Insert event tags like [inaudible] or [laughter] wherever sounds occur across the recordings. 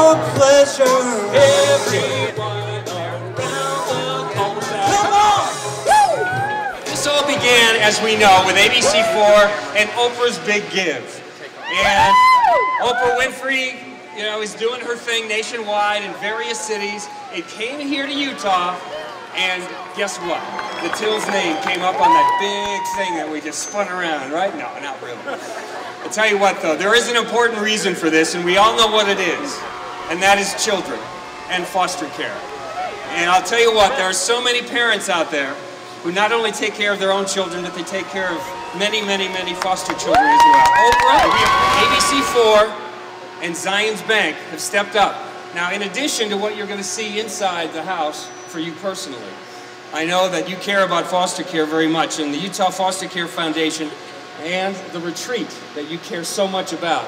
your pleasure. This all began, as we know, with ABC4 and Oprah's Big Give. And Oprah Winfrey, you know, is doing her thing nationwide in various cities. It came here to Utah, and guess what? The Thills name came up on that big thing that we just spun around, right? No, not really. I tell you what, though, there is an important reason for this, and we all know what it is, and that is children and foster care. And I'll tell you what, there are so many parents out there who not only take care of their own children, but they take care of many, many, many foster children as well. Oprah, ABC4, and Zions Bank have stepped up. Now, in addition to what you're going to see inside the house for you personally, I know that you care about foster care very much, and the Utah Foster Care Foundation and the retreat that you care so much about.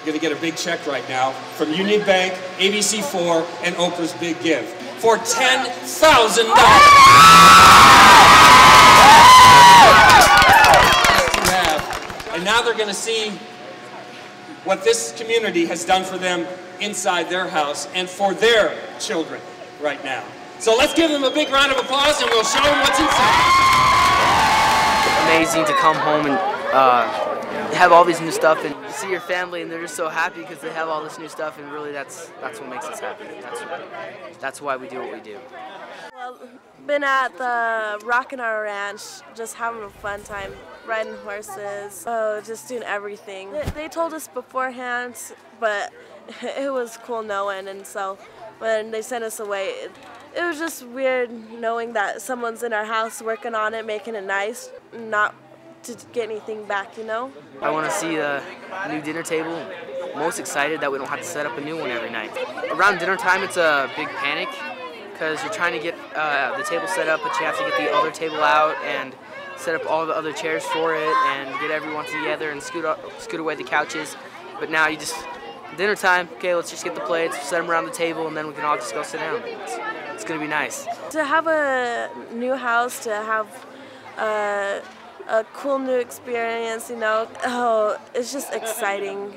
You're going to get a big check right now from Union Bank, ABC4, and Oprah's Big Give for $10,000. [laughs] And now they're going to see what this community has done for them inside their house and for their children right now. So let's give them a big round of applause and we'll show them what's inside. Amazing to come home and uh, have all these new stuff and you see your family and they're just so happy because they have all this new stuff and really that's that's what makes us happy. That's that's why we do what we do. Well, been at the Rockin' R Ranch, just having a fun time, riding horses, oh, just doing everything. They, they told us beforehand, but [laughs] it was cool knowing, and so when they sent us away, it, it was just weird knowing that someone's in our house working on it, making it nice, not to get anything back, you know? I want to see a new dinner table. Most excited that we don't have to set up a new one every night. Around dinner time, it's a big panic because you're trying to get uh, the table set up, but you have to get the other table out and set up all the other chairs for it and get everyone together and scoot, up, scoot away the couches. But now you just, dinner time, okay, let's just get the plates, set them around the table, and then we can all just go sit down. It's, it's gonna be nice. To have a new house, to have uh, a cool new experience, you know, oh, it's just exciting.